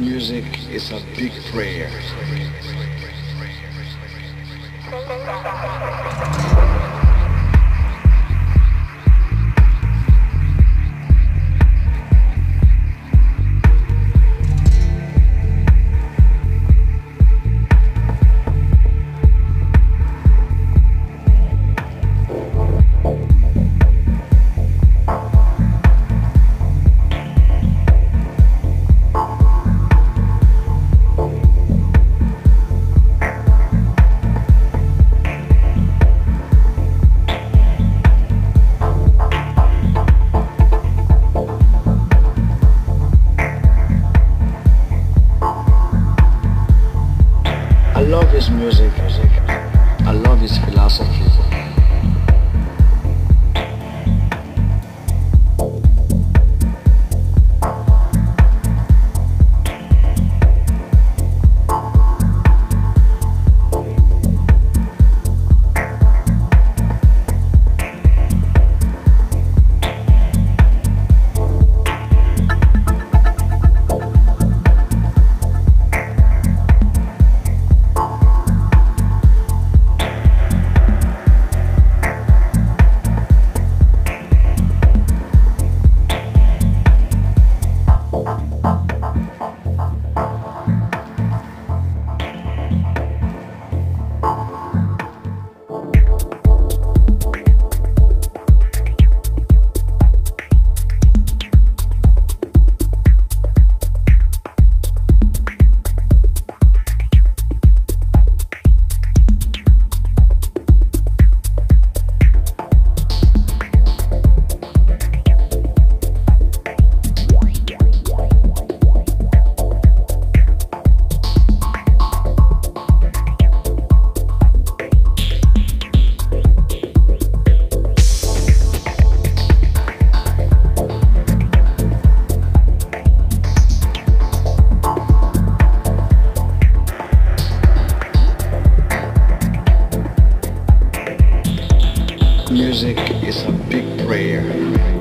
Music is a big prayer. I love his music. you. Music is a big prayer.